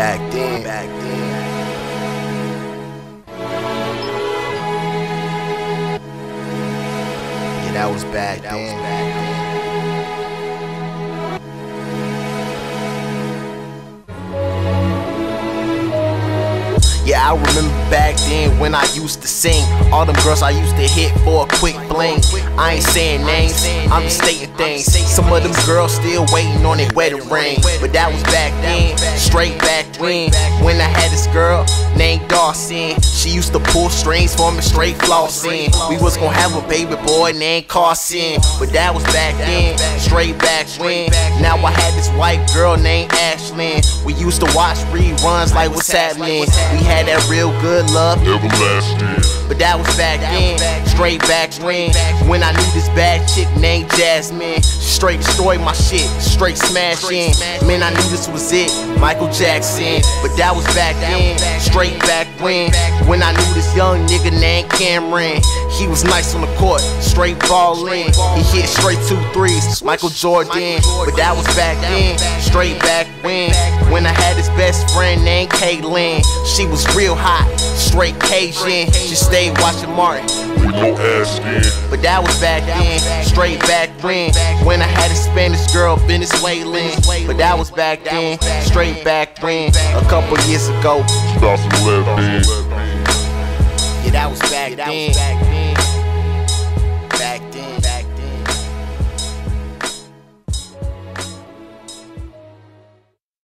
back then. Back then. Yeah, that was back then. Yeah, I remember back then when I used to sing. All them girls I used to hit for a quick bling. I ain't saying names, I'm just stating things. Some of them girls still waiting on their wedding ring. But that was back then, straight back when. When I had this girl named Dawson. She used to pull strings for me straight flossing. We was gonna have a baby boy named Carson. But that was back then, straight back when. Now I had this white girl named Ashlyn. We used to watch reruns like what's happening. We had that real good love, Everlasting. but that was back then, straight back when. When I knew this bad chick named Jasmine, straight destroyed my shit, straight smashing. Man, I knew this was it, Michael Jackson. But that was back then, straight back when. When I knew this young nigga named Cameron, he was nice on the court, straight ballin'. He hit straight two threes, Michael Jordan. But that was back then, straight back when. When I had this best friend named Caitlin, she was real hot, straight Cajun. She stayed watching Martin. With no asking. But that was back then, straight back then. When I had a Spanish girl, Venezuelan. But that was back then, straight back when. A couple years ago, 2011. yeah, that was back then.